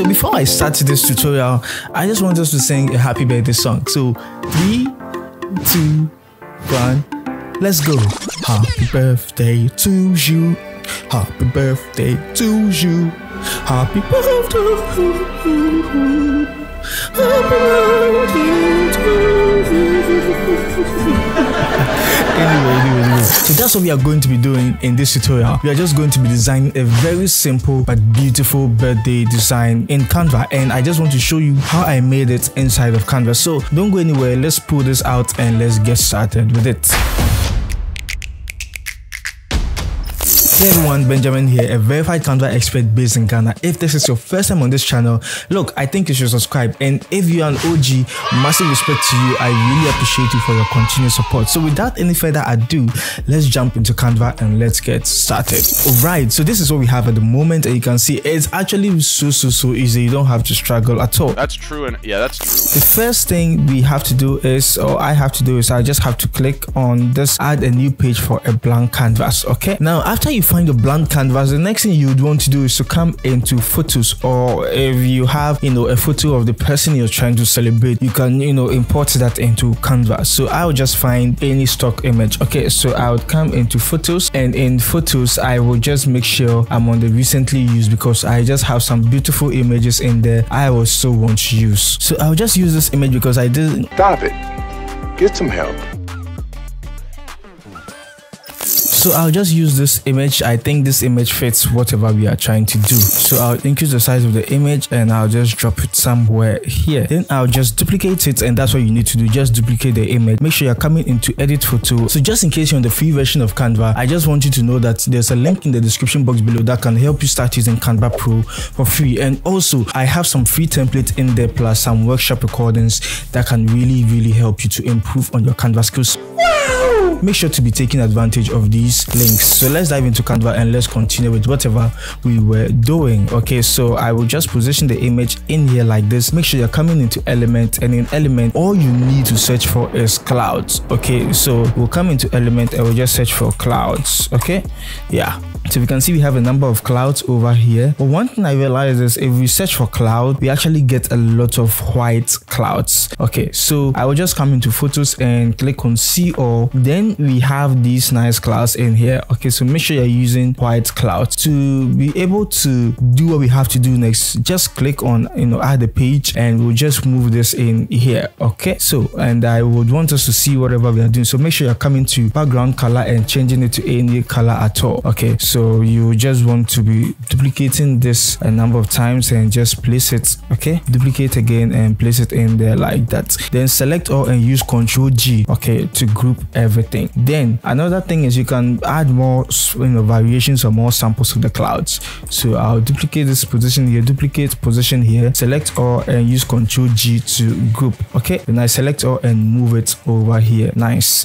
so before I start this tutorial, I just want us to sing a happy birthday song. So three, two, one, let's go. Happy birthday to you. Happy birthday to you. Happy birthday. Happy birthday to you. Anyway, anyway, anyway. So that's what we are going to be doing in this tutorial. We are just going to be designing a very simple but beautiful birthday design in Canva and I just want to show you how I made it inside of Canva. So don't go anywhere. Let's pull this out and let's get started with it. Hey everyone, Benjamin here, a verified Canva expert based in Ghana. If this is your first time on this channel, look, I think you should subscribe. And if you're an OG, massive respect to you. I really appreciate you for your continued support. So without any further ado, let's jump into Canva and let's get started. Alright, so this is what we have at the moment. And you can see it's actually so, so, so easy. You don't have to struggle at all. That's true. And yeah, that's true. The first thing we have to do is, or I have to do is I just have to click on this, add a new page for a blank canvas. Okay. Now, after you find a blank canvas, the next thing you'd want to do is to come into photos or if you have, you know, a photo of the person you're trying to celebrate, you can, you know, import that into Canva. So I'll just find any stock image. Okay, so I would come into photos and in photos, I will just make sure I'm on the recently used because I just have some beautiful images in there I also want to use. So I'll just use this image because I didn't. Stop it. Get some help. So I'll just use this image. I think this image fits whatever we are trying to do. So I'll increase the size of the image and I'll just drop it somewhere here. Then I'll just duplicate it and that's what you need to do. Just duplicate the image. Make sure you're coming into edit photo. So just in case you're on the free version of Canva, I just want you to know that there's a link in the description box below that can help you start using Canva Pro for free. And also I have some free templates in there plus some workshop recordings that can really, really help you to improve on your Canva skills make sure to be taking advantage of these links. So let's dive into canva and let's continue with whatever we were doing. Okay so i will just position the image in here like this. Make sure you're coming into element and in element all you need to search for is clouds. Okay so we'll come into element and we'll just search for clouds. Okay yeah so we can see we have a number of clouds over here. But one thing i realized is if we search for cloud we actually get a lot of white clouds. Okay so i will just come into photos and click on see all. Then we have these nice clouds in here. Okay so make sure you're using white clouds. To be able to do what we have to do next just click on you know add a page and we'll just move this in here. Okay so and i would want us to see whatever we are doing. So make sure you're coming to background color and changing it to any color at all. Okay so you just want to be duplicating this a number of times and just place it okay? Duplicate again and place it in there like that. Then select all and use ctrl g okay to group everything. Then another thing is you can add more you know variations or more samples to the clouds. So i'll duplicate this position here duplicate position here. Select all and use ctrl g to group okay? Then i select all and move it over here. Nice.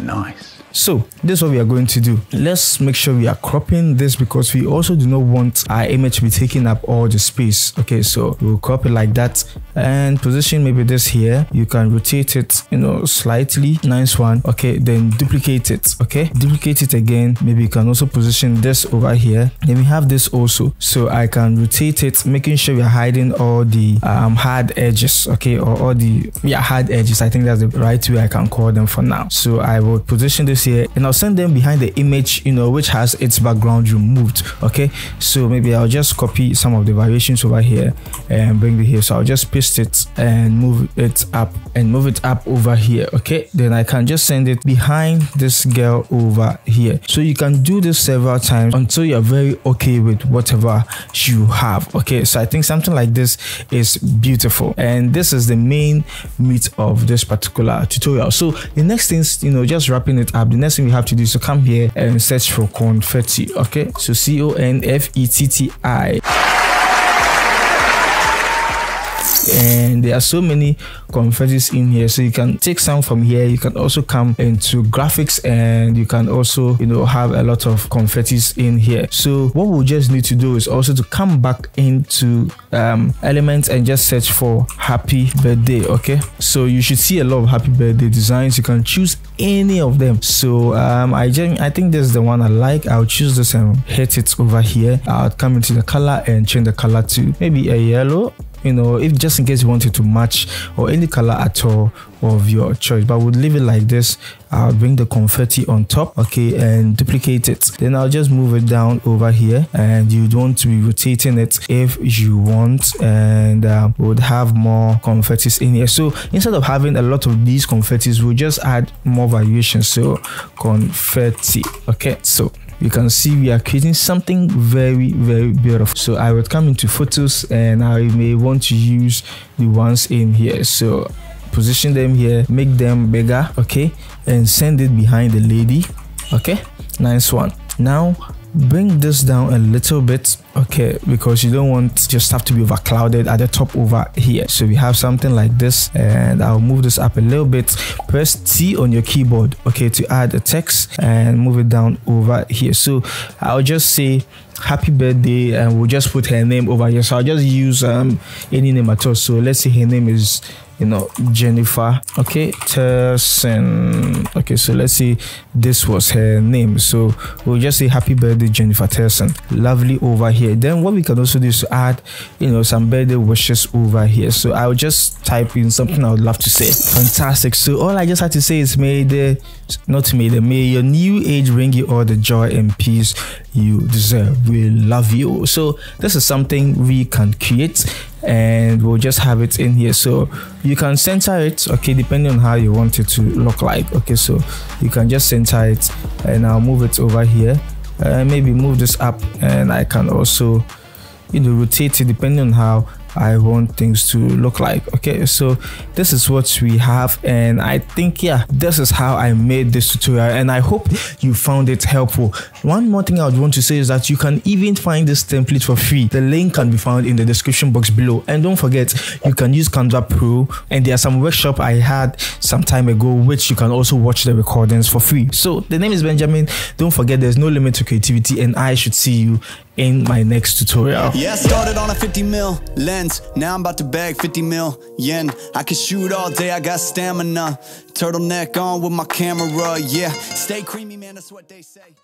Nice. So this is what we are going to do. Let's make sure we are cropping this because we also do not want our image to be taking up all the space. Okay so we'll crop it like that and position maybe this here. You can rotate it you know slightly. Nice one. Okay then duplicate it. Okay duplicate it again. Maybe you can also position this over here. Then we have this also. So i can rotate it making sure we're hiding all the um, hard edges. Okay or all the yeah hard edges. I think that's the right way i can call them for now. So i will position this here and I'll send them behind the image you know which has its background removed okay? So maybe I'll just copy some of the variations over here and bring it here. So I'll just paste it and move it up and move it up over here okay? Then I can just send it behind this girl over here. So you can do this several times until you're very okay with whatever you have okay? So I think something like this is beautiful. And this is the main meat of this particular tutorial. So the next thing you know just wrapping it up the next thing we have to do is to come here and search for confetti okay? So c-o-n-f-e-t-t-i and there are so many confettis in here. So you can take some from here. You can also come into graphics and you can also you know have a lot of confettis in here. So what we'll just need to do is also to come back into um, elements and just search for happy birthday okay? So you should see a lot of happy birthday designs. You can choose any of them. So um, I I think this is the one I like. I'll choose this and hit it over here. I'll come into the color and change the color to maybe a yellow you know if just in case you wanted to match or any color at all of your choice. But we'll leave it like this. I'll bring the confetti on top okay and duplicate it. Then i'll just move it down over here and you don't want to be rotating it if you want and uh, would have more confettis in here. So instead of having a lot of these confettis we'll just add more variations. So confetti okay? So you can see we are creating something very very beautiful. So i would come into photos and i may want to use the ones in here. So position them here make them bigger okay? And send it behind the lady okay? Nice one. Now bring this down a little bit okay because you don't want just have to be overclouded at the top over here. So we have something like this and i'll move this up a little bit. Press t on your keyboard okay to add a text and move it down over here. So i'll just say happy birthday and we'll just put her name over here. So i'll just use um any name at all. So let's say her name is you know jennifer okay Terson. okay so let's see this was her name. So we'll just say happy birthday jennifer Terson. lovely over here then what we can also do is to add you know some birthday wishes over here. So i'll just type in something i would love to say. Fantastic. So all i just had to say is may the not may the may your new age bring you all the joy and peace you deserve. We love you. So this is something we can create and we'll just have it in here. So you can center it okay depending on how you want it to look like. Okay so you can just center it and i'll move it over here and maybe move this up and i can also you know rotate it depending on how I want things to look like. Okay, so this is what we have, and I think yeah, this is how I made this tutorial, and I hope you found it helpful. One more thing I would want to say is that you can even find this template for free. The link can be found in the description box below, and don't forget you can use Canva Pro, and there are some workshop I had some time ago, which you can also watch the recordings for free. So the name is Benjamin. Don't forget there's no limit to creativity, and I should see you in my next tutorial. Yeah, started on a 50 mil lens. Now I'm about to bag 50 mil yen. I can shoot all day, I got stamina. Turtleneck on with my camera, yeah. Stay creamy, man, that's what they say.